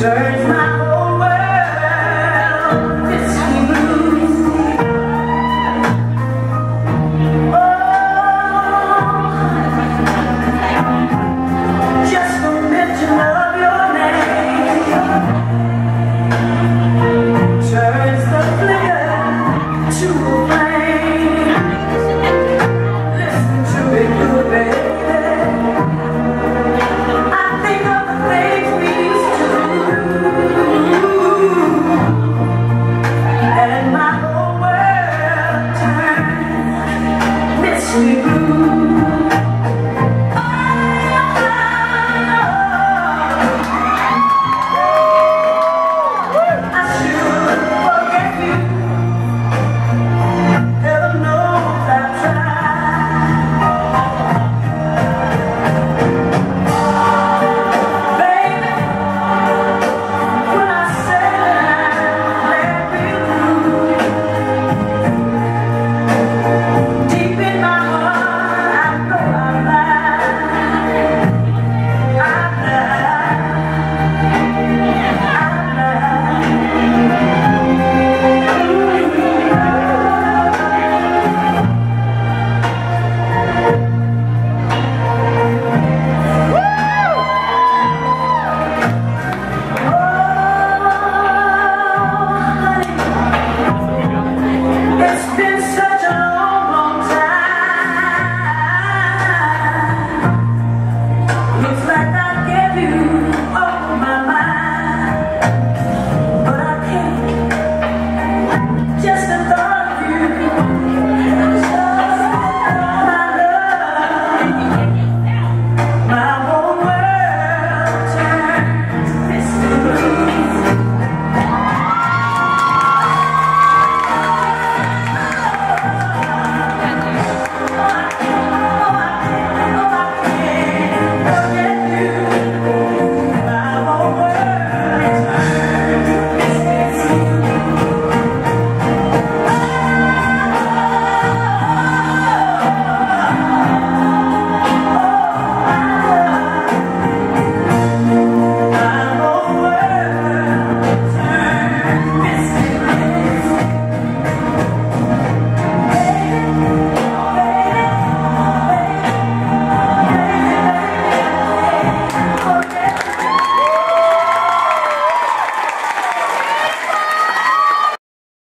Turn my and my